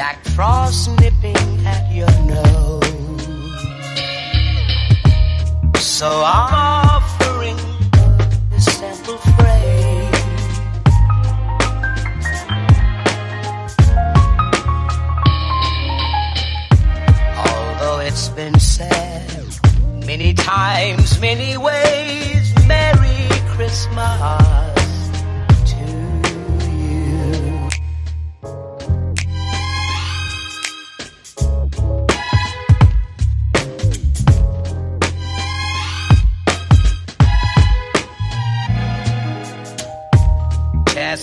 Jack Frost nipping at your nose. So I'm offering this simple phrase. Although it's been said many times, many ways, Merry Christmas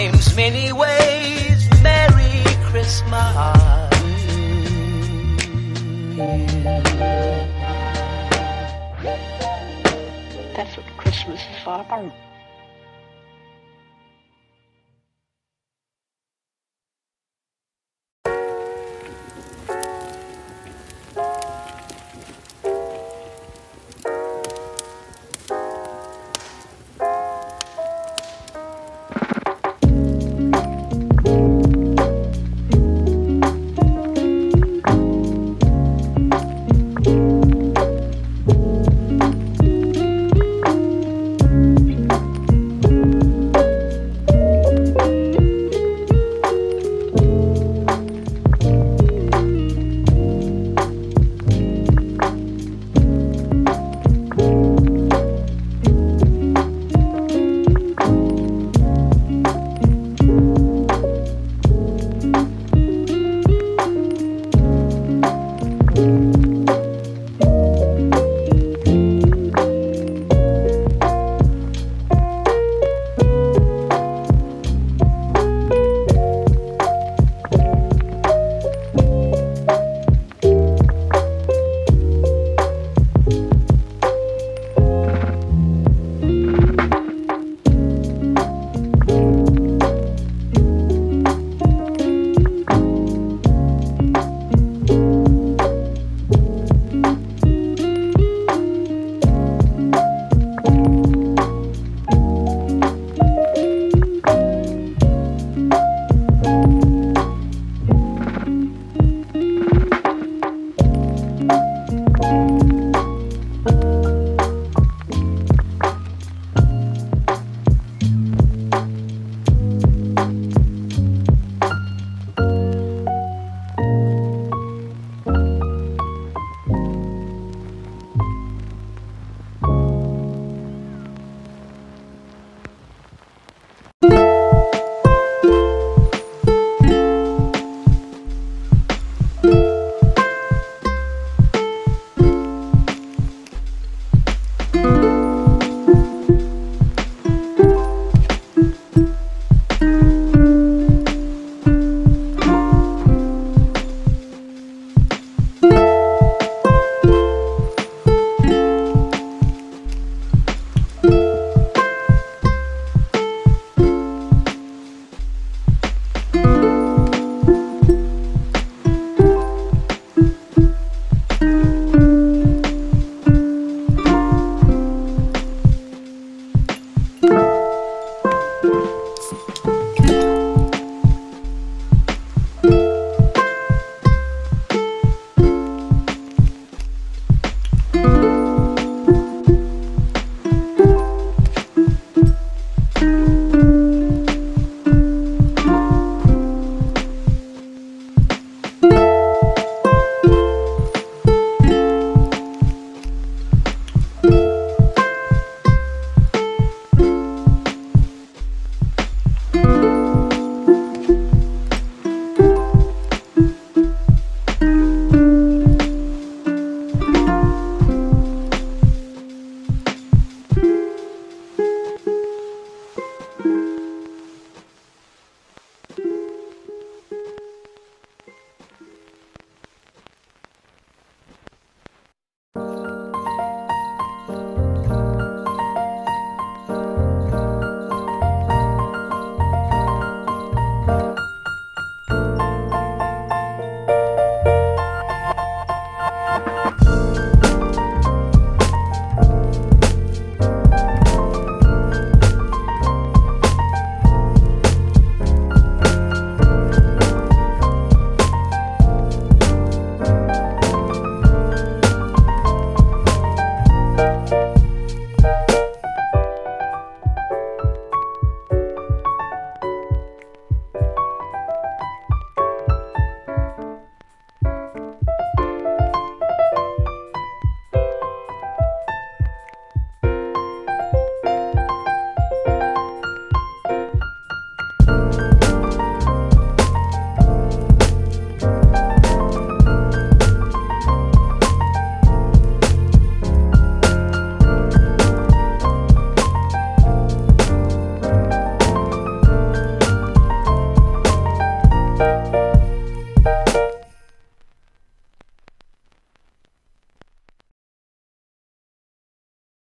times, many ways, Merry Christmas. That's what Christmas is all about.